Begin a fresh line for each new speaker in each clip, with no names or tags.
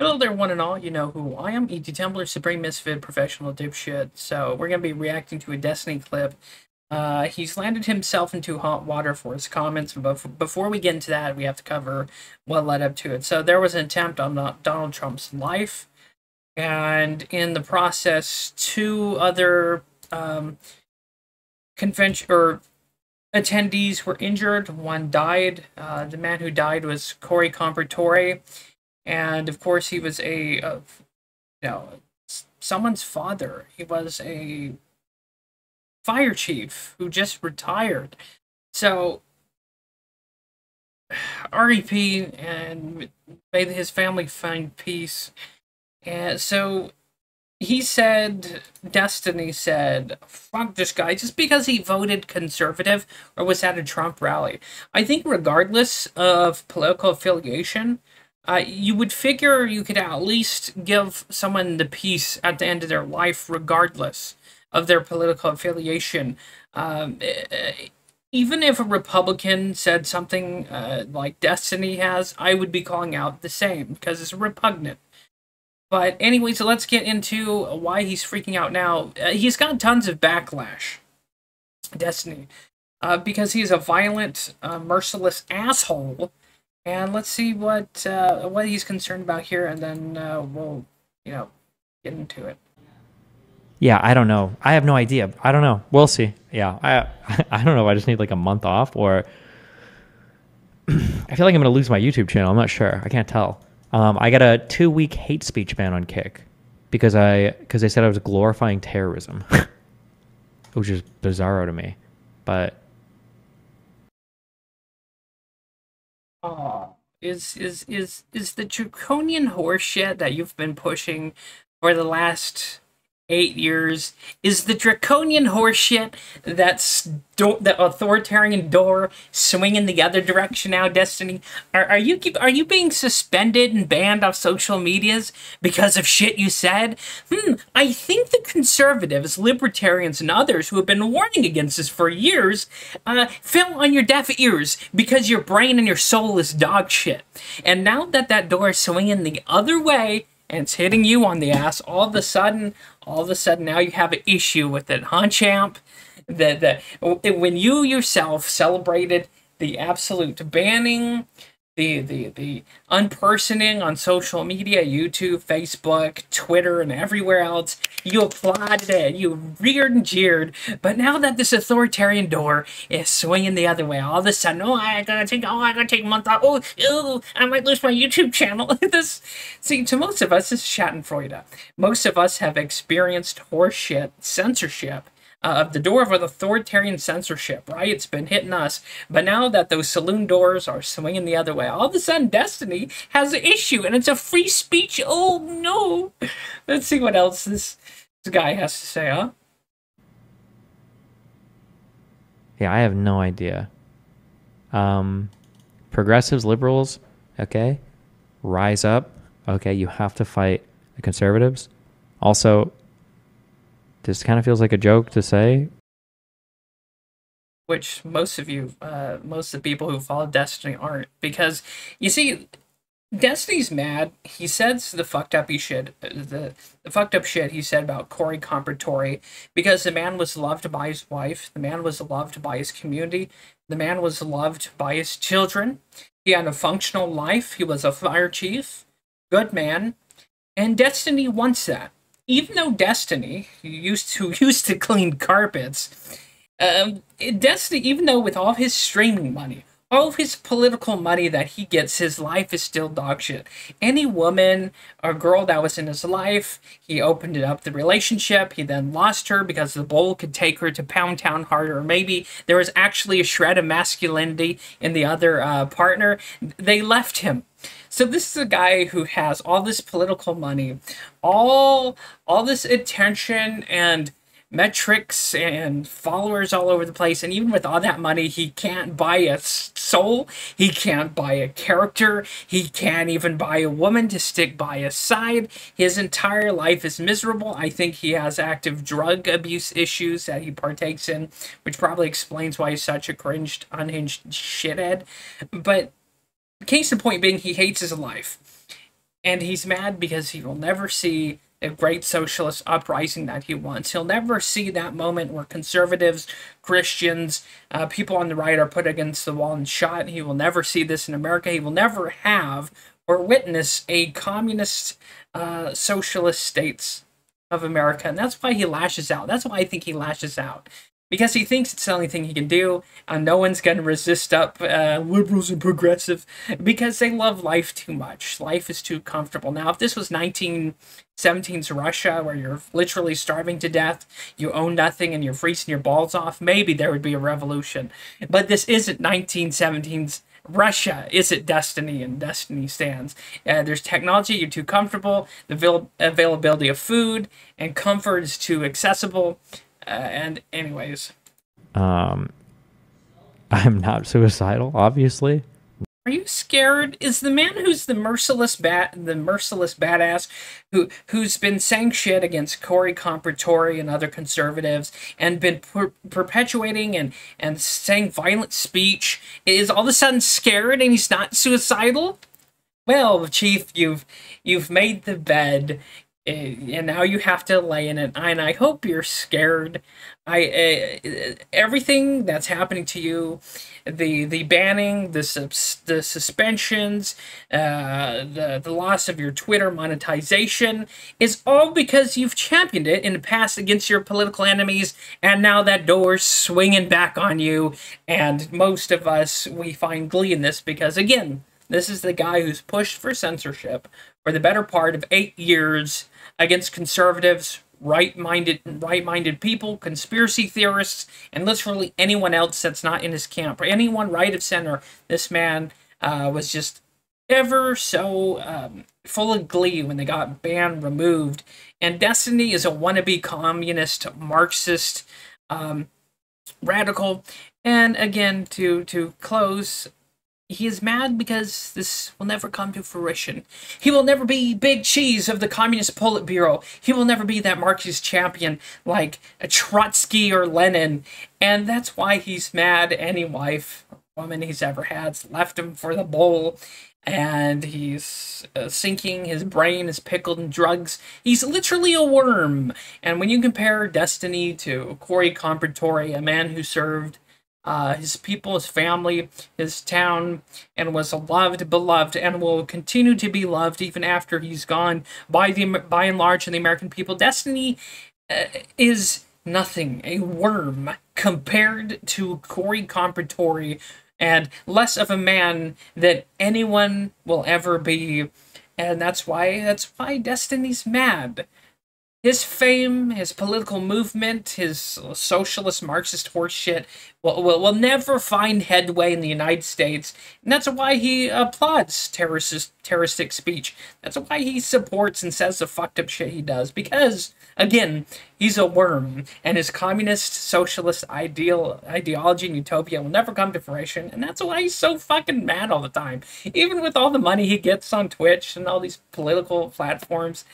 Hello there, one and all. You know who I am, E.T. Templar, Supreme Misfit, Professional Dipshit. So, we're going to be reacting to a Destiny clip. Uh, he's landed himself into hot water for his comments, but before we get into that, we have to cover what led up to it. So, there was an attempt on Donald Trump's life, and in the process, two other um, convention or attendees were injured. One died. Uh, the man who died was Corey Comperatore and of course he was a, a you know someone's father. He was a fire chief who just retired. So REP and may his family find peace. And so he said, Destiny said, fuck this guy just because he voted conservative or was at a Trump rally. I think, regardless of political affiliation, uh, you would figure you could at least give someone the peace at the end of their life, regardless of their political affiliation. Um, even if a Republican said something uh, like Destiny has, I would be calling out the same because it's repugnant. But anyway, so let's get into why he's freaking out now. Uh, he's got tons of backlash, Destiny, uh, because he's a violent, uh, merciless asshole and let's see what uh, what he's concerned about here, and then uh, we'll, you know, get into it.
Yeah, I don't know. I have no idea. I don't know. We'll see. Yeah, I I don't know. I just need like a month off, or I feel like I'm gonna lose my YouTube channel. I'm not sure. I can't tell. Um, I got a two week hate speech ban on Kick because I because they said I was glorifying terrorism, which is bizarro to me. But
Oh, is is is is the draconian horseshit that you've been pushing for the last eight years. Is the draconian horseshit that's do- the authoritarian door swinging the other direction now destiny? Are, are you keep, are you being suspended and banned off social medias because of shit you said? Hmm i think the conservatives libertarians and others who have been warning against this for years uh, fell on your deaf ears because your brain and your soul is dog shit. And now that that door is swinging the other way and it's hitting you on the ass, all of a sudden, all of a sudden now you have an issue with it, huh, champ? That that when you yourself celebrated the absolute banning the the the unpersoning on social media, YouTube, Facebook, Twitter, and everywhere else. You applauded it, you reared and jeered. But now that this authoritarian door is swinging the other way, all of a sudden, oh, I gotta take, oh, I gotta take a month off. Oh, ew, I might lose my YouTube channel. this, see, to most of us, this is Schadenfreude. Most of us have experienced horseshit censorship uh, of the door of authoritarian censorship, right? It's been hitting us. But now that those saloon doors are swinging the other way, all of a sudden Destiny has an issue and it's a free speech. Oh no. Let's see what else this, this guy has to say, huh?
Yeah, I have no idea. Um, progressives, liberals, okay, rise up. Okay, you have to fight the conservatives. Also, this kind of feels like a joke to say.
Which most of you, uh, most of the people who follow Destiny aren't. Because, you see, Destiny's mad. He says the fucked up he shit, the, the fucked up shit he said about Corey Comperatore because the man was loved by his wife, the man was loved by his community, the man was loved by his children. He had a functional life. He was a fire chief, good man, and Destiny wants that even though Destiny used to used to clean carpets, um, Destiny, even though with all his streaming money, all of his political money that he gets, his life is still dog shit. Any woman or girl that was in his life, he opened it up the relationship. He then lost her because the bowl could take her to Pound Town harder. Maybe there was actually a shred of masculinity in the other uh, partner. They left him so this is a guy who has all this political money, all all this attention and metrics and followers all over the place and even with all that money he can't buy a soul he can't buy a character he can't even buy a woman to stick by his side. His entire life is miserable. I think he has active drug abuse issues that he partakes in which probably explains why he's such a cringed unhinged shithead. But Case in point being, he hates his life. And he's mad because he will never see a great socialist uprising that he wants. He'll never see that moment where conservatives, Christians, uh, people on the right are put against the wall and shot. He will never see this in America. He will never have or witness a communist, uh, socialist states of America. And that's why he lashes out. That's why I think he lashes out because he thinks it's the only thing he can do. and no one's going to resist up uh, liberals and progressive because they love life too much. Life is too comfortable. Now, if this was 1917's Russia, where you're literally starving to death, you own nothing, and you're freezing your balls off, maybe there would be a revolution. But this isn't 1917's Russia is it destiny and destiny stands. Uh, there's technology, you're too comfortable, the avail- availability of food and comfort is too accessible. Uh, and anyways,
Um, I'm not suicidal, obviously.
are you scared? Is the man who's the merciless bat, the merciless badass, who who's been saying shit against Corey Comperatore and other conservatives, and been per- perpetuating and and saying violent speech, is all of a sudden scared and he's not suicidal? Well, Chief, you've you've made the bed, and now you have to lay in it. And I hope you're scared. I uh, everything that's happening to you, the the banning, the subs, the suspensions, uh, the the loss of your Twitter monetization is all because you've championed it in the past against your political enemies, and now that door's swinging back on you. And most of us we find glee in this because again, this is the guy who's pushed for censorship for the better part of eight years against conservatives, right-minded, right-minded people, conspiracy theorists, and literally anyone else that's not in his camp or anyone right of center. This man uh, was just ever so um, full of glee when they got banned, removed. And Destiny is a wannabe communist, Marxist, um, radical. And again, to to close, he is mad because this will never come to fruition. He will never be Big Cheese of the Communist Politburo. He will never be that Marxist champion like a Trotsky or Lenin. And that's why he's mad. Any wife, woman he's ever had's left him for the bowl. And he's uh, sinking. His brain is pickled in drugs. He's literally a worm. And when you compare Destiny to Corey Comperatore, a man who served uh, his people, his family, his town, and was loved, beloved, and will continue to be loved even after he's gone by the by and large in the American people. Destiny uh, is nothing, a worm compared to Corey Comperatore, and less of a man that anyone will ever be. And that's why that's why Destiny's mad his fame, his political movement, his socialist Marxist horseshit will, will, will never find headway in the United States. And that's why he applauds terrorist, terroristic speech. That's why he supports and says the fucked up shit he does. Because, again, he's a worm. And his communist, socialist ideal ideology and utopia will never come to fruition. And that's why he's so fucking mad all the time. Even with all the money he gets on Twitch and all these political platforms,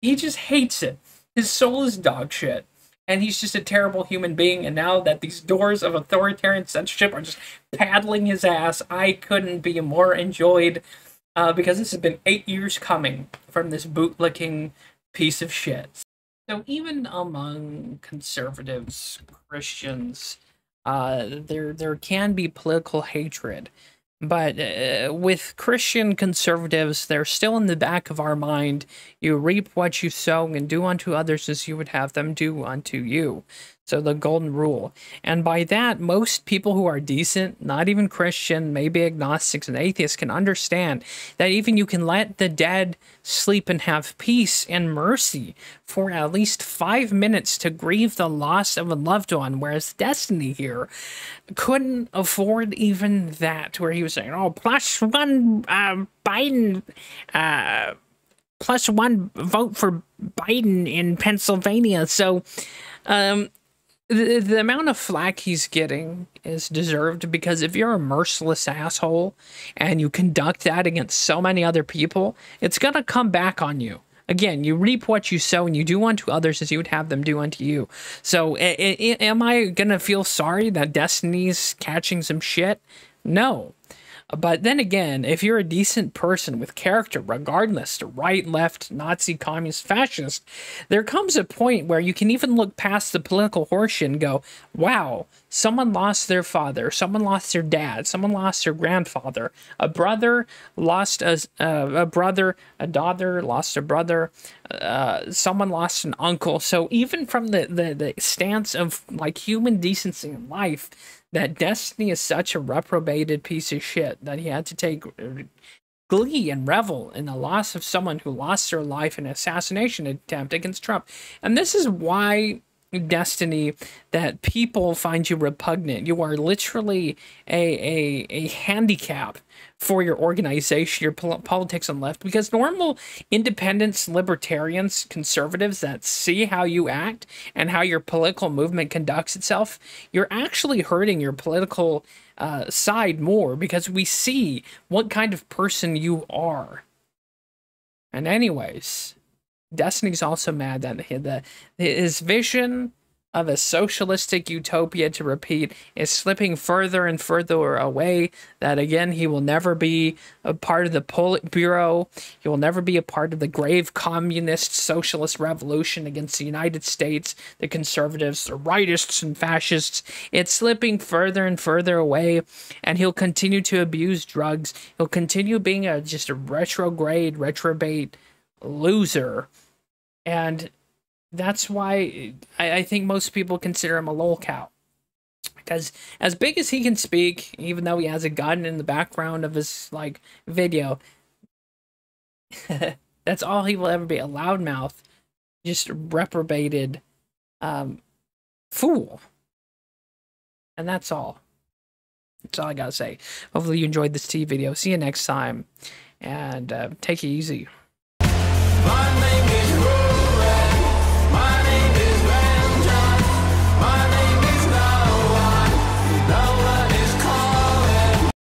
he just hates it. His soul is dog shit. And he's just a terrible human being. And now that these doors of authoritarian censorship are just paddling his ass, I couldn't be more enjoyed uh, because this has been eight years coming from this bootlicking piece of shit. So even among conservatives, Christians, uh, there there can be political hatred. But uh, with Christian conservatives, they're still in the back of our mind. You reap what you sow and do unto others as you would have them do unto you. So the golden rule. And by that, most people who are decent, not even Christian, maybe agnostics and atheists, can understand that even you can let the dead sleep and have peace and mercy for at least five minutes to grieve the loss of a loved one, whereas Destiny here couldn't afford even that, where he was saying, oh, plus one uh, Biden. Uh, plus one vote for Biden in Pennsylvania. So, um, the, the amount of flack he's getting is deserved because if you're a merciless asshole and you conduct that against so many other people, it's going to come back on you. Again, you reap what you sow and you do unto others as you would have them do unto you. So, am I going to feel sorry that Destiny's catching some shit? No. But then again, if you're a decent person with character, regardless to right, left, Nazi, communist, fascist, there comes a point where you can even look past the political horseshit and go, wow, someone lost their father, someone lost their dad, someone lost their grandfather, a brother lost a, uh, a brother, a daughter lost a brother, uh, someone lost an uncle. So even from the, the, the stance of like human decency in life, that Destiny is such a reprobated piece of shit that he had to take glee and revel in the loss of someone who lost their life in an assassination attempt against Trump. And this is why destiny that people find you repugnant. You are literally a, a, a handicap for your organization, your pol- politics on left, because normal independents, libertarians, conservatives that see how you act and how your political movement conducts itself, you're actually hurting your political uh, side more because we see what kind of person you are. And, anyways, Destiny's also mad that the, his vision of a socialistic utopia to repeat is slipping further and further away. That again, he will never be a part of the Politburo. He will never be a part of the grave communist socialist revolution against the United States, the conservatives, the rightists, and fascists. It's slipping further and further away, and he'll continue to abuse drugs. He'll continue being a just a retrograde, retrobate loser and that's why I, I think most people consider him a lolcow. Because as big as he can speak, even though he has a gun in the background of his like video, that's all he will ever be—a loudmouth, just reprobated um, fool. And that's all. That's all I gotta say. Hopefully you enjoyed this tea video. See you next time, and uh, take it easy.